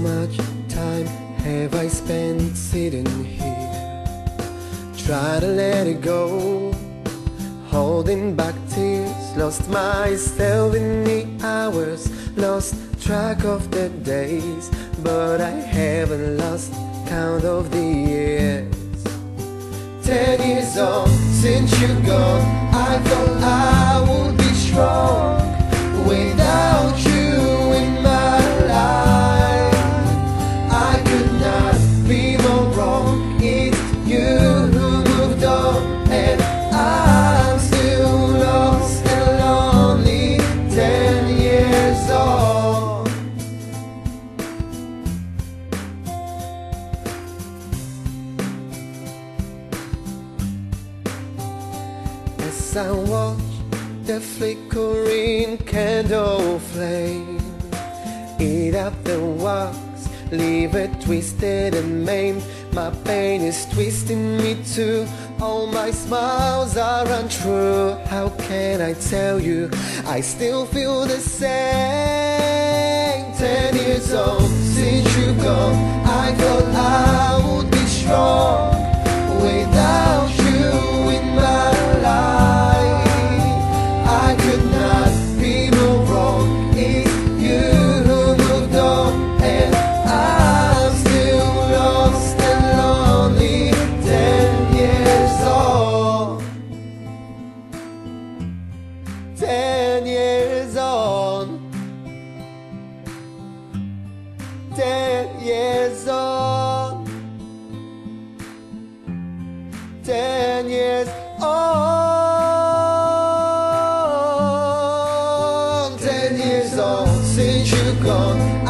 much time have I spent sitting here? Trying to let it go. Holding back tears. Lost myself in the hours. Lost track of the days. But I haven't lost count of the years. Ten years on. Since you gone I thought I would be strong I watch the flickering candle flame. Eat up the wax, leave it twisted and maimed. My pain is twisting me too. All my smiles are untrue. How can I tell you? I still feel the same Ten years on Ten years on since you gone